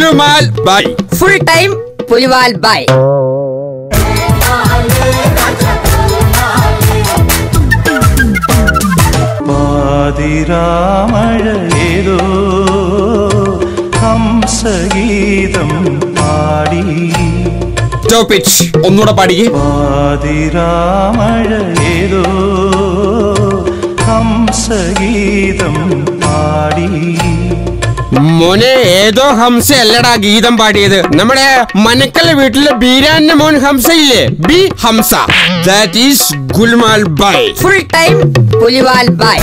Gulumal by full time പുലുമാൽ by പാതിരാമഴ ഏതോ ഹംസഗീതം പാടി. സ്റ്റോപ്പ് ഇറ്റ് ഒന്നുകൂടെ പാടിയേ പാതിരാമഴ ഏതോ ഹംസഗീതം പാടി. മോനെ ഏതോ ഹംസ അല്ലടാ ഗീതം പാടിയത്. നമ്മുടെ മനക്കൽ വീട്ടിലെ ബീരാന്റെ മോൻ ഹംസ ഇല്ലേ ബി ഹംസ. ദാറ്റ് ഈസ് ഗുൽമാൽ ബൈ ഫുൾ ടൈം പുലിവാൽ ബൈ.